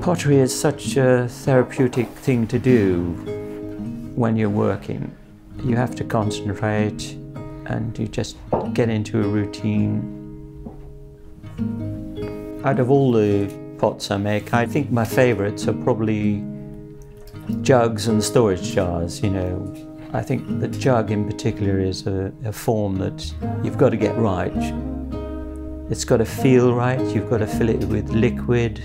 Pottery is such a therapeutic thing to do when you're working. You have to concentrate and you just get into a routine. Out of all the pots I make, I think my favourites are probably jugs and storage jars, you know. I think the jug in particular is a, a form that you've got to get right. It's got to feel right, you've got to fill it with liquid,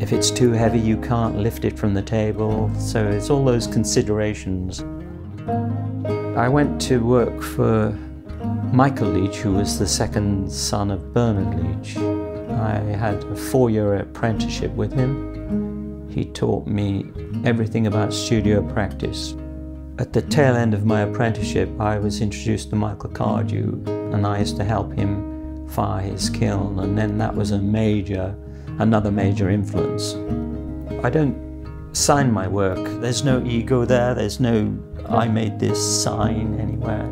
if it's too heavy, you can't lift it from the table. So it's all those considerations. I went to work for Michael Leach, who was the second son of Bernard Leach. I had a four-year apprenticeship with him. He taught me everything about studio practice. At the tail end of my apprenticeship, I was introduced to Michael Cardew, and I used to help him fire his kiln, and then that was a major another major influence. I don't sign my work. There's no ego there. There's no, I made this sign anywhere.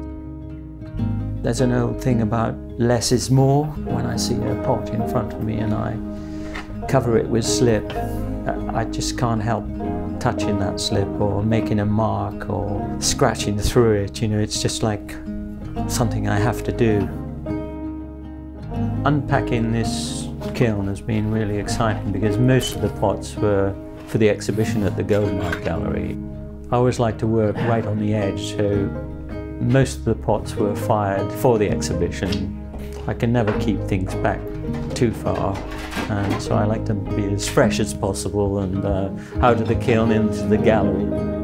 There's an old thing about less is more. When I see a pot in front of me and I cover it with slip, I just can't help touching that slip or making a mark or scratching through it. You know, it's just like something I have to do. Unpacking this kiln has been really exciting because most of the pots were for the exhibition at the Goldmark Gallery. I always like to work right on the edge, so most of the pots were fired for the exhibition. I can never keep things back too far, and so I like to be as fresh as possible and uh, out of the kiln into the gallery.